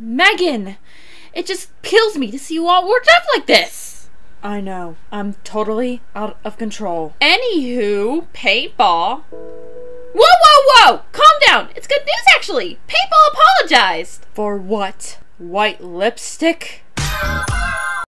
Megan! It just kills me to see you all worked up like this! I know. I'm totally out of control. Anywho, paintball. Whoa, whoa, whoa! Calm down! It's good news, actually! Paintball apologized! For what? White lipstick?